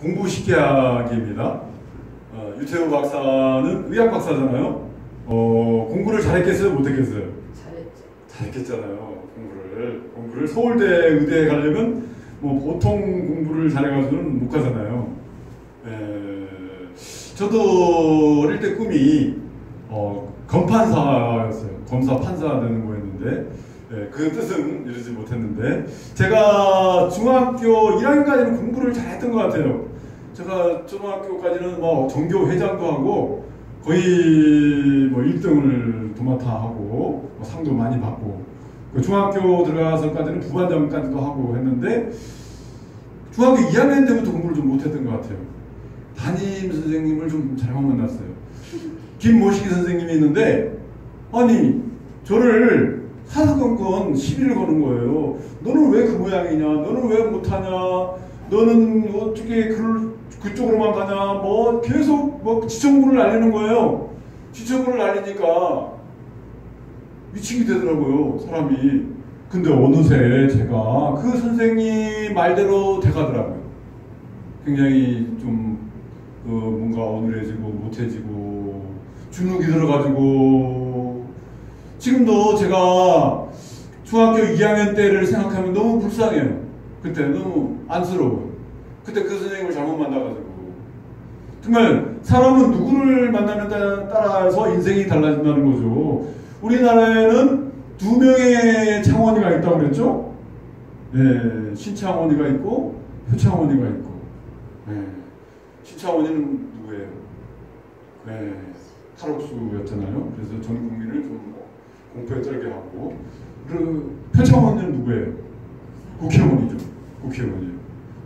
공부쉽게 하기입니다. 어, 유태우 박사는 의학 박사잖아요. 어, 공부를 잘했겠어요? 못했겠어요? 잘했죠. 잘했겠잖아요. 공부를. 공부를 서울대 의대에 가려면 뭐 보통 공부를 잘해가지고는 못 가잖아요. 에, 저도 어릴 때 꿈이 어, 검판사였어요. 검사 판사 되는 거였는데 예, 그 뜻은 이루지 못했는데 제가 중학교 1학년까지는 공부를 잘했던 것 같아요. 제가 중학교까지는 뭐 전교 회장도 하고 거의 뭐 1등을 도맡아 하고 뭐 상도 많이 받고 그 중학교 들어가서까지는 부반장까지도 하고 했는데 중학교 2학년 때부터 공부를 좀 못했던 것 같아요. 담임 선생님을 좀 잘못 만났어요. 김모식이 선생님이 있는데 아니 저를 사사건건 시비를 거는 거예요. 너는 왜 그 모양이냐? 너는 왜 못하냐? 너는 어떻게 그, 그쪽으로만 가냐? 뭐 계속 뭐 지청구를 날리는 거예요. 지청구를 날리니까 미치게 되더라고요, 사람이. 근데 어느새 제가 그 선생님 말대로 돼가더라고요. 굉장히 좀, 그 뭔가 어눌해지고 못해지고 주눅이 들어가지고 지금도 제가 중학교 2학년 때를 생각하면 너무 불쌍해요. 그때 너무 안쓰러워요. 그때 그 선생님을 잘못 만나가지고. 정말 사람은 누구를 만나는 따라서 인생이 달라진다는 거죠. 우리나라에는 두 명의 창원이가 있다고 그랬죠? 네, 신창원이가 있고 표창원이가 있고. 네, 신창원이는 누구예요? 네, 탈옥수였잖아요. 그래서 전 국민을 좀 공포에 떨게 하고 그 표창원은 누구예요? 국회의원이죠. 국회의원이에요.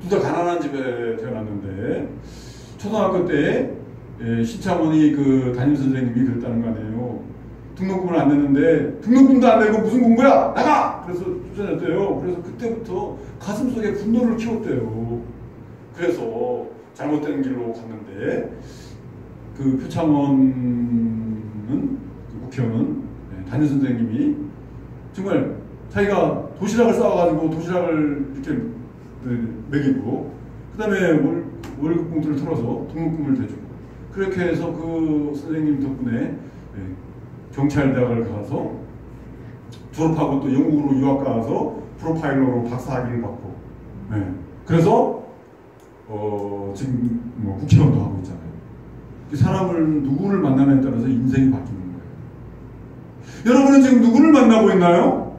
둘다 가난한 집에 태어났는데 초등학교 때 예, 신창원이 그 담임 선생님이 그랬다는 거 아니에요. 등록금을 안 냈는데 등록금도 안 내고 무슨 공부야 나가 그래서 쫓아냈대요. 그래서 그때부터 가슴 속에 분노를 키웠대요. 그래서 잘못된 길로 갔는데 그 표창원은 그 국회의원은 담임 선생님이 정말 자기가 도시락을 싸와가지고 도시락을 이렇게 먹이고 그 다음에 월급 봉투를 털어서 등록금을 대주고 그렇게 해서 그 선생님 덕분에 경찰대학을 가서 졸업하고 또 영국으로 유학 가서 프로파일러로 박사학위를 받고 네. 그래서 어 지금 뭐 국회의원도 하고 있잖아요. 사람을 누구를 만나냐에 따라서 인생이 바뀌는 거예요. 여러분은 지금 누구를 만나고 있나요?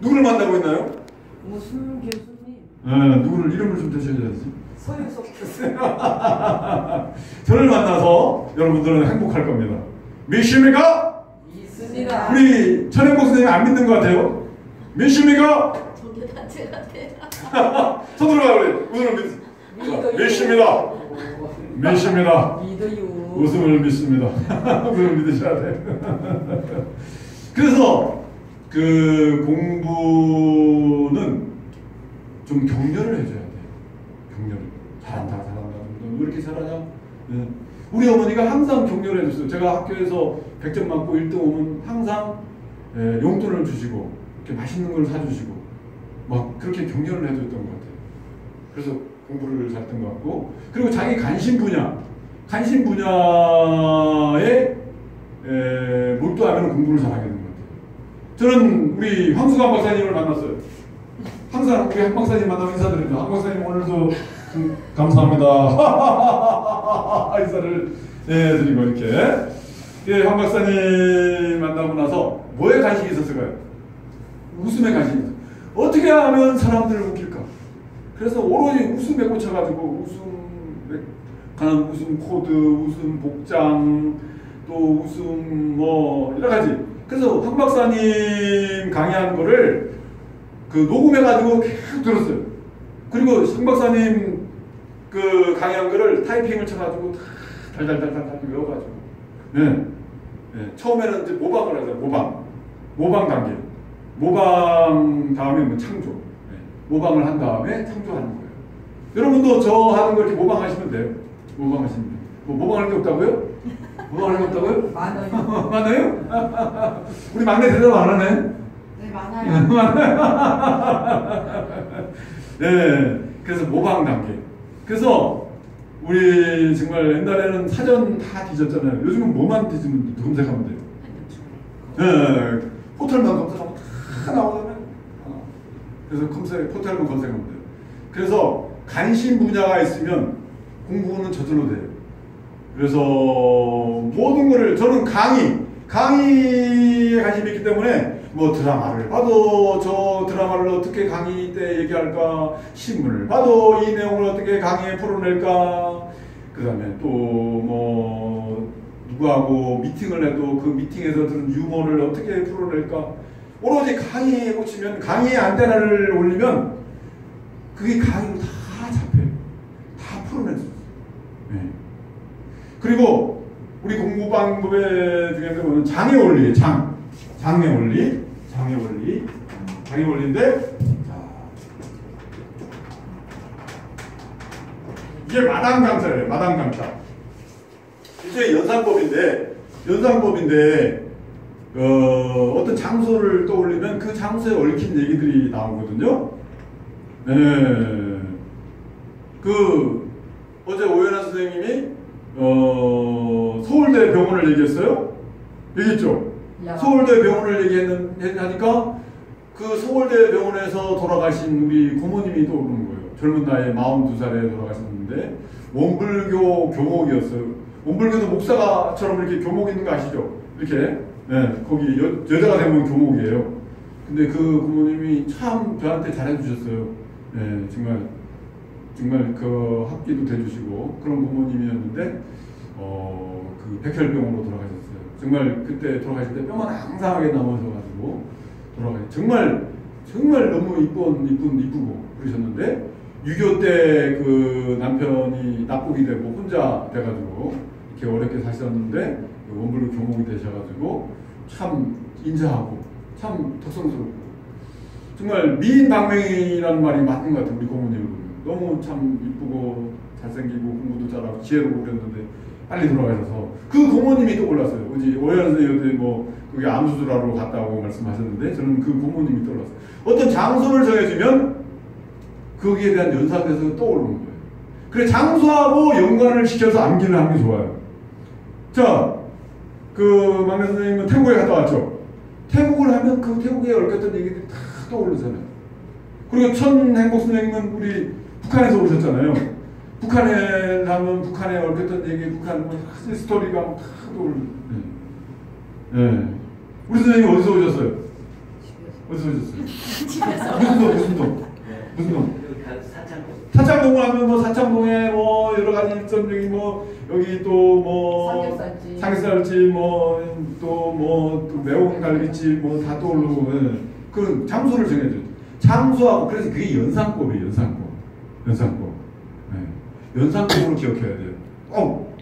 누구를 만나고 있나요? 무슨 교수님? 네, 누구를 이름을 좀 대셔야지. 서유석 교수님. 저를 만나서 여러분들은 행복할 겁니다. 믿습니까? 믿습니다. 우리 천행 목사님 안 믿는 것 같아요. 믿습니까? 종교 단체 같아. 손 들어가 우리 웃음을 믿. 믿습니다. 믿습니다. 믿어요. 웃음을 믿습니다. 웃음을 믿으셔야 돼. 그래서 그 공부는 좀 격려를 해줘야 돼. 격려를. 잘한다, 잘한다. 너왜 이렇게 잘하냐? 네. 우리 어머니가 항상 격려를 해줬어요. 제가 학교에서 100점 맞고 1등 오면 항상 예, 용돈을 주시고 이렇게 맛있는 걸 사주시고 막 그렇게 격려를 해줬던 것 같아요. 그래서 공부를 잘했던 것 같고 그리고 자기 관심 분야 관심 분야에 에, 몰두하면 공부를 잘하게 되는 것 같아요. 저는 우리 황수관 박사님을 만났어요. 항상 우리 한 박사님 만나면 인사드립니다. 한 박사님 오늘도 좀 감사합니다. 인사를 네, 드리고 이렇게 예, 한 박사님 만나고 나서 뭐에 관심이 있었을까요? 웃음에 관심이 있어요. 어떻게 하면 사람들을 웃길까? 그래서 오로지 웃음에 꽂혀가지고 웃음, 가는 웃음 코드, 웃음 복장, 또 웃음 뭐 여러 가지. 그래서 황 박사님 강의한 거를 그 녹음해가지고 계속 들었어요. 그리고 황 박사님 그 강의한 거를 타이핑을 쳐가지고 다 달달달달 외워가지고. 네. 네. 처음에는 이제 모방을 하죠. 모방. 모방 단계. 모방 다음에 뭐 창조. 네. 모방을 한 다음에 창조하는 거예요. 여러분도 저 하는 거 이렇게 모방하시면 돼요. 모방하시면 돼요. 뭐 모방할 게 없다고요? 모방할 게 없다고요? 많아요. 많아요? 우리 막내 대답 안 하네? 네, 많아요. 네. 그래서 모방 단계. 그래서 우리 정말 옛날에는 사전 다 뒤졌잖아요. 요즘은 뭐만 뒤지면 검색하면 돼요. 예, 포털만 검색하면 다 나오잖아요. 어. 그래서 검색, 포털만 검색하면 돼요. 그래서 관심 분야가 있으면 공부는 저절로 돼요. 그래서 모든 거를 저는 강의, 강의에 관심이 있기 때문에 뭐 드라마를 봐도 저 드라마를 어떻게 강의 때 얘기할까, 신문을 봐도 이 내용을 어떻게 강의에 풀어낼까, 그 다음에 또뭐 누구하고 미팅을 해도 그 미팅에서 들은 유머를 어떻게 풀어낼까, 오로지 강의에 꽂히면 강의에 안테나를 올리면 그게 강의로 다 잡혀요. 다 있어요. 네. 그리고 우리 공부 방법에 중에서 장애 원리, 장, 장애 원리, 장애 원리, 장애 원리인데, 자, 이게 마당 강사예요, 마당 강사. 이게 연산법인데, 연산법인데, 어, 어떤 장소를 떠올리면 그 장소에 얽힌 얘기들이 나오거든요. 네. 그, 어제 오연아 선생님이, 어, 서울대 병원을 얘기했어요? 얘기했죠? 야. 서울대 병원을 얘기하니까 그 서울대 병원에서 돌아가신 우리 고모님이 떠오르는 거예요. 젊은 나이에 42살에 돌아가셨는데, 원불교 교목이었어요. 원불교도 목사가처럼 이렇게 교목 있는 거 아시죠? 이렇게. 네, 거기 여, 여자가 되면 교목이에요. 근데 그 고모님이 참 저한테 잘해주셨어요. 네, 정말 정말 그 합기도 대주시고 그런 부모님이었는데 어, 그 백혈병으로 돌아가셨어요. 정말 그때 돌아가실 때 뼈만 항상하게 남아져가지고 돌아가셨. 정말 정말 너무 이쁜 이쁜 이쁘고 그러셨는데 6.25 때 그 남편이 납북이 되고 혼자 돼가지고 이렇게 어렵게 사셨는데 그 원불교 교목이 되셔가지고 참 인자하고 참 덕성스럽고 정말 미인 방맹이라는 말이 맞는 것 같아요 우리 고모님은 너무 참 이쁘고 잘생기고 공부도 잘하고 지혜롭고 그랬는데 빨리 돌아가셔서 그 고모님이 떠올랐어요 어제 오해연 선생님이 뭐 그게 암수술하러 갔다고 말씀하셨는데 저는 그 고모님이 떠올랐어요 어떤 장소를 정해주면 거기에 대한 연상돼서 떠오르는 거예요 그래 장소하고 연관을 시켜서 암기를 하는 게 좋아요 자, 그 막내 선생님은 태국에 갔다 왔죠. 태국을 하면 그 태국에 얽혔던 얘기들이 다 떠오르잖아요. 그리고 천행복 선생님은 우리 북한에서 오셨잖아요. 북한에 가면 북한에 얽혔던 얘기, 북한 뭐 스토리가 다 떠오르. 네. 네. 우리 선생님 어디서 오셨어요? 어디서 오셨어요? 집에서. 무슨 동? 무슨 동? 무슨 동? 사창고. 사창동을 하면 뭐 사창동에 뭐 여러 가지 일선적이 뭐 여기 또뭐 삼겹살집. 삼겹살집 뭐또 뭐 매운 갈비집 뭐 다 떠오르고 예. 그 장소를 정해줘. 장소하고 그래서 그게 연상법이에요. 연상법. 연상법. 예. 연상법으로 기억해야 돼요. 어.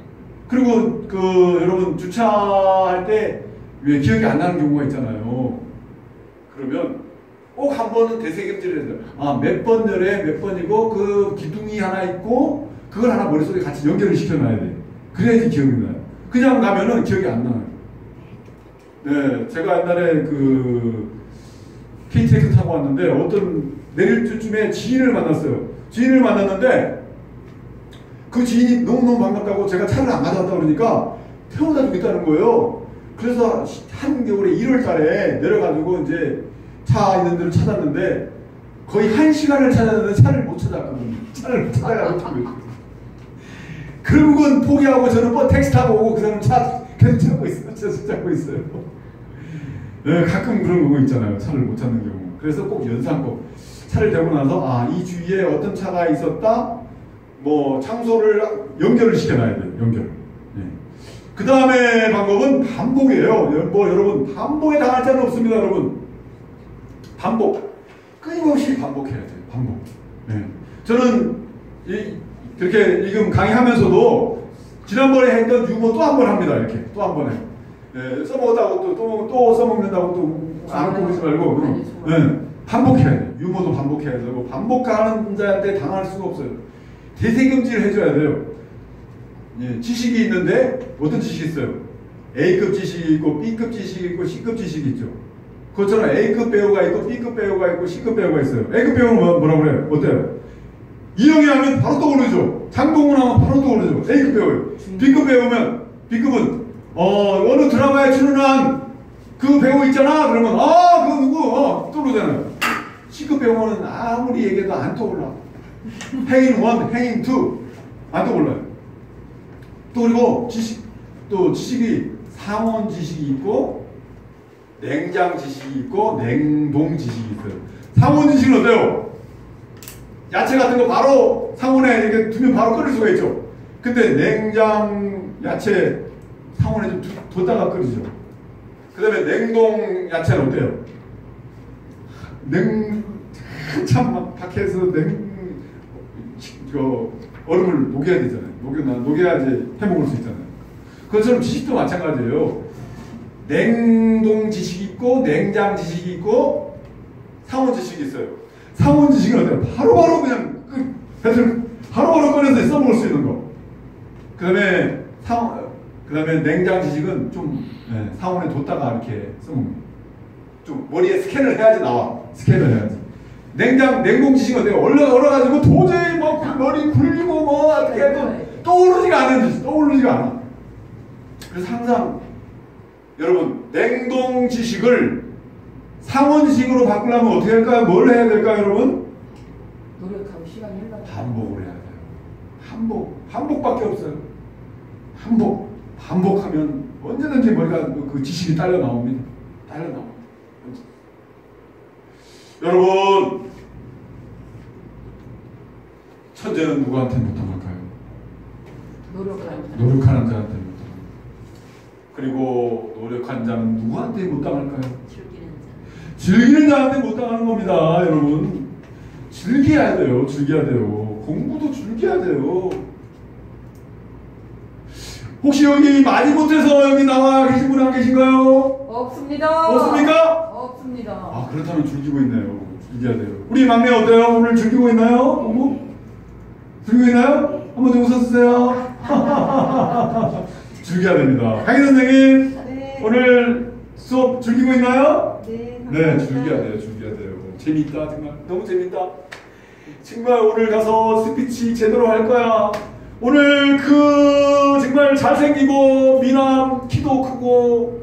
그리고 그 여러분 주차할 때 왜 기억이 안 나는 경우가 있잖아요. 그러면 꼭 한 번은 되새김질을 해야 돼요. 아, 몇 번 열에 몇 번이고 그 기둥이 하나 있고 그걸 하나 머릿속에 같이 연결을 시켜놔야 돼. 그래야지 기억이 나요. 그냥 가면은 기억이 안 나요. 네, 제가 옛날에 그 KTX 타고 왔는데 어떤 내릴 때쯤에 지인을 만났어요. 지인을 만났는데 그 지인이 너무너무 반갑다고 제가 차를 안 가져왔다 그러니까 태워다 주겠다는 거예요. 그래서 한겨울에 1월 달에 내려가지고 이제 차 있는 데를 찾았는데 거의 한 시간을 찾았는데 차를 못 찾았거든요. 차를 못 찾아가고 결국은 포기하고 저는 뭐 택시 타고 오고 그 사람 차 계속 찾고 있어요. 계속 찾고 있어요. 네, 가끔 그런 경우 있잖아요. 차를 못 찾는 경우. 그래서 꼭 연상법. 차를 대고 나서 아, 이 주위에 어떤 차가 있었다. 뭐 장소를 연결을 시켜놔야 돼요. 연결. 네. 그 다음에 방법은 반복이에요. 뭐 여러분 반복에 당할 자는 없습니다, 여러분. 반복. 끊임없이 반복해야 돼요. 반복. 네. 저는 이, 그렇게 지금 강의하면서도 지난번에 했던 유머 또 한 번 합니다. 이렇게 또 한 번에. 예, 써먹었다고 또, 또, 또 써먹는다고 또안 하고 그러지 말고 아니, 정말. 예, 반복해야 돼요. 유머도 반복해야 되고 반복하는 자한테 당할 수가 없어요. 대세금지를 해줘야 돼요. 예, 지식이 있는데 어떤 지식이 있어요? A급 지식이 있고 B급 지식이 있고 C급 지식이 있죠. 그것처럼 A급 배우가 있고 B급 배우가 있고 C급 배우가 있어요. A급 배우는 뭐, 뭐라고 그래요? 어때요? 이영희 하면 바로 떠오르죠. 장동훈 하면 바로 떠오르죠. A급 배우. B급 배우면 B급은 어 어느 드라마에 출연한 그 배우 있잖아. 그러면 아 그 누구 어 떠오르잖아요. C급 배우는 아무리 얘기해도 안 떠올라. 행인 1, 행인 2안 떠올라요. 또 그리고 지식 또 지식이 상원 지식이 있고 냉장 지식이 있고 냉동 지식이 있어요. 상온 지식은 어때요? 야채 같은 거 바로 상온에 이렇게 두면 바로 끓일 수가 있죠. 근데 냉장 야채 상온에 좀 두- 뒀다가 끓이죠. 그 다음에 냉동 야채는 어때요? 냉, 막 밖에서 냉, 저, 얼음을 녹여야 되잖아요. 녹여, 녹여야지 해 먹을 수 있잖아요. 그것처럼 지식도 마찬가지예요. 냉동 지식이 있고, 냉장 지식이 있고, 상온 지식이 있어요. 상온 지식은 어때요? 바로바로 그냥 그 배틀 바로바로 꺼내서 써먹을 수 있는 거. 그 다음에 상, 그 다음에 냉장 지식은 좀 예, 상온에 뒀다가 이렇게 써먹는 거. 좀 머리에 스캔을 해야지 나와. 스캔을 해야지. 냉장, 냉동 지식은 어때요? 얼려, 얼어가지고 도저히 뭐 머리 굴리고 뭐 어떻게 해도 떠오르지가 않은 짓, 떠오르지가 않아. 그래서 항상 여러분, 냉동 지식을 상온 지식으로 바꾸려면 어떻게 할까요? 뭘 해야 될까요, 여러분? 노력하고 시간이 흘러. 반복을 해야 돼요. 반복, 반복밖에 없어요. 반복, 반복하면 언제든지 머리가 그- 그 지식이 딸려 나옵니다. 딸려 나옵니다. 여러분, 천재는 누구한테 못당할까요? 노력하는. 노력하는 자한테. 그리고 노력한 자는 누구한테 못당할까요? 즐기는 자. 즐기는 자한테 못 당하는 겁니다, 여러분. 즐겨야 돼요, 즐겨야 돼요. 공부도 즐겨야 돼요. 혹시 여기 많이 못해서 여기 나와 계신 분 안 계신가요? 없습니다. 없습니까? 없습니다. 아, 그렇다면 즐기고 있네요. 즐겨야 돼요. 우리 막내 어때요? 오늘 즐기고 있나요? 공부? 즐기고 있나요? 한번 좀 웃어주세요. 즐겨야 됩니다. 강희 선생님, 네. 오늘 수업 즐기고 있나요? 네. 네. 즐겨야 돼요, 즐겨야 돼요. 재밌다, 정말. 너무 재밌다. 정말 오늘 가서 스피치 제대로 할 거야. 오늘 그 정말 잘생기고 미남 키도 크고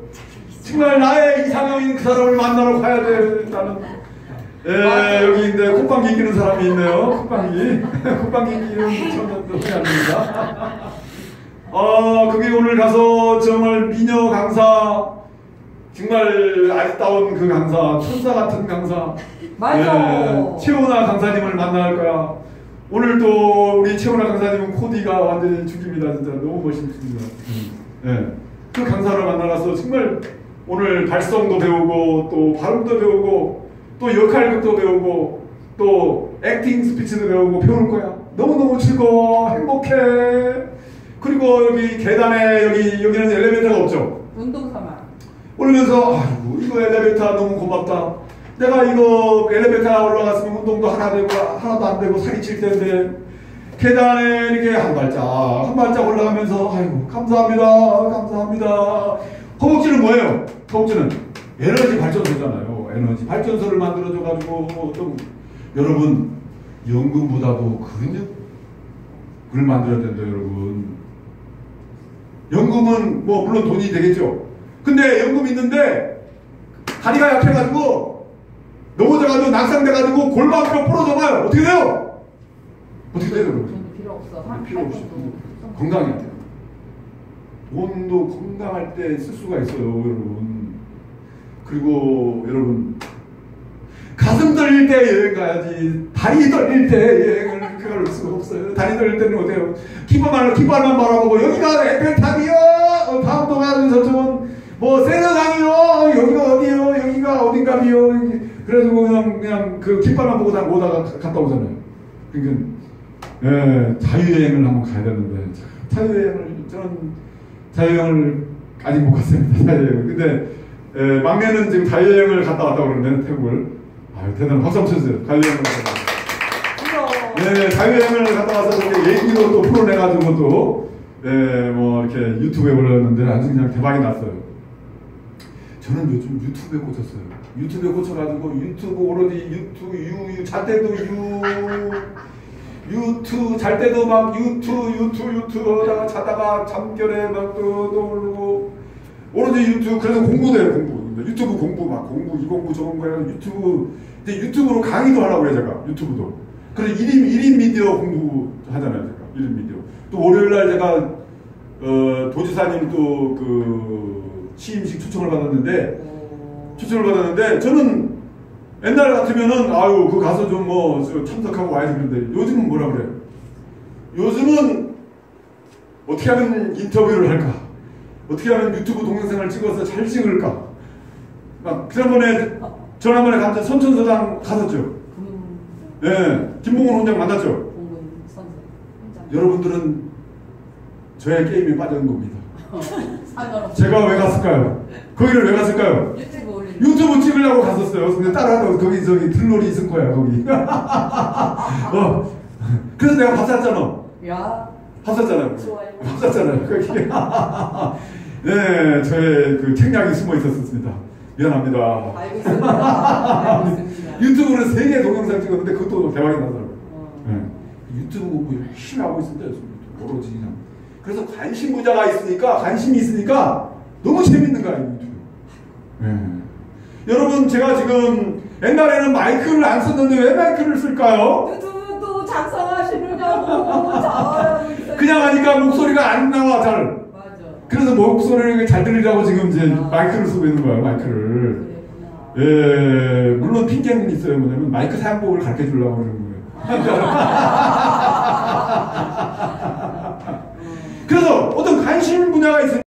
정말 나의 이상형인 그 사람을 만나러 가야 돼. 나는. 예, 여기 있는데 콧방귀 끼는 사람이 있네요. 콧방귀. 콧방귀 끼는 저는 너무 아닙니다. 어, 그게 오늘 가서 정말 미녀 강사, 정말 아리따운 그 강사, 천사 같은 강사, 맞아. 예, 최훈아 강사님을 만날 거야. 오늘 또 우리 최훈아 강사님은 코디가 완전히 죽입니다. 진짜 너무 멋있습니다. 예, 그 강사를 만나서 정말 오늘 발성도 배우고 또 발음도 배우고 또 역할극도 배우고 또 액팅 스피치도 배우고 배울 거야. 너무너무 즐거워, 행복해. 그리고 여기 계단에 여기 여기는 엘리베이터가 없죠. 운동 삼아. 오르면서 아이고 이거 엘리베이터 너무 고맙다. 내가 이거 엘리베이터 올라갔으면 운동도 하나 되고 하나도 안 되고 살이 찔 텐데 계단에 이렇게 한 발짝 한 발짝 올라가면서 아이고 감사합니다 감사합니다. 허벅지는 뭐예요? 허벅지는 에너지 발전소잖아요. 에너지 발전소를 만들어줘 가지고 좀 여러분 연금보다도 근육을 만들어야 된다 여러분. 연금은 뭐 물론 돈이 되겠죠. 근데 연금 있는데 다리가 약해가지고 넘어져가지고 낙상돼가지고 골반뼈 부러져봐요. 어떻게 돼요? 어떻게 돼요, 여러분? 필요 없어. 한 필요 정도. 건강해야 돼요. 돈도 건강할 때 쓸 수가 있어요, 여러분. 그리고 여러분 가슴 떨릴 때 여행 가야지 다리 떨릴 때 여행을 그럴 수가 없어요. 다리 떨릴 때는 어때요? 깃발만 깃발만 바라보고 여기가 에펠탑이요. 어, 다음도 가는 저쪽은 뭐 세르강이요. 여기가 어디요? 여기가 어딘가비요. 그래가지고 그냥 그냥 그 깃발만 보고 다 오다가 가- 갔다 오잖아요. 그러니까 예, 자유여행을 한번 가야 되는데 자유여행을 저는 자유여행을 아직 못 갔습니다. 자유여행. 근데 예, 막내는 지금 자유여행을 갔다 왔다고 그러는데 태국을 아유 대단한 박수 한번 쳐주세요. 자유여행을 갔다 왔다. 네, 자유여행을 갔다 와서 이렇게 얘기도 또 풀어내가지고 또, 예, 뭐, 이렇게 유튜브에 올렸는데 아주 그냥 대박이 났어요. 저는 요즘 유튜브에 꽂혔어요. 유튜브에 꽂혀가지고 유튜브 오로지 유튜브, 유, 유, 잣대도 유, 유튜브 잘 때도 막 유튜브 유튜브 유튜브 하다가 자다가 잠결에 막또 떠오르고. 오로지 유튜브 그래서 공부돼요 공부. 유튜브 공부 막 공부 이 공부 저 공부 해서 유튜브 이제 유튜브로 강의도 하려고 그래 제가 유튜브도. 그래서 1인, 1인 미디어 공부 하잖아요 제가 1인 미디어. 또 월요일날 제가 어, 도지사님 또 그 취임식 초청을 받았는데 초청을 받았는데 저는 옛날 같으면은 아유 그 가서 좀 뭐 참석하고 와야지 그런데 요즘은 뭐라 그래? 요즘은 어떻게 하면 인터뷰를 할까? 어떻게 하면 유튜브 동영상을 찍어서 잘 찍을까? 막 지난번에 지난번에 갔던 선천서당. 금 예, 김봉훈 원장 만났죠. 여러분들은 저의 게임에 빠진 겁니다. 제가 왜 갔을까요? 거기를 왜 갔을까요? 유튜브 찍으려고 갔었어요. 근데 따라가다 거기 저기 들놀이 있을 거야 거기. 어. 그래서 내가 밥 샀잖아. 야 밥 샀잖아요. 좋아요. 밥 샀잖아요. 네, 저의 그 책략이 숨어 있었습니다. 미안합니다. 알고 있습니다. 알고 있습니다. 유튜브로 세개 동영상 찍었는데 그것도 대박이 나더라고요. 어. 네. 유튜브 공부 열심히 하고 있습니다. 오로지 그냥. 그래서 관심 분야가 있으니까 관심이 있으니까 너무 재밌는 거야 유튜브. 네. 여러분 제가 지금 옛날에는 마이크를 안 썼는데 왜 마이크를 쓸까요? 유튜브도 작성하시느냐고. 그냥 하니까 목소리가 안 나와 잘. 맞아. 그래서 목소리를 잘 들리라고 지금 이제 마이크를 쓰고 있는 거예요 마이크를. 그랬구나. 예, 물론 핑계는 있어요. 뭐냐면 마이크 사용법을 가르쳐 주려고 그러는 거예요. 그래서 어떤 관심 분야가 있으면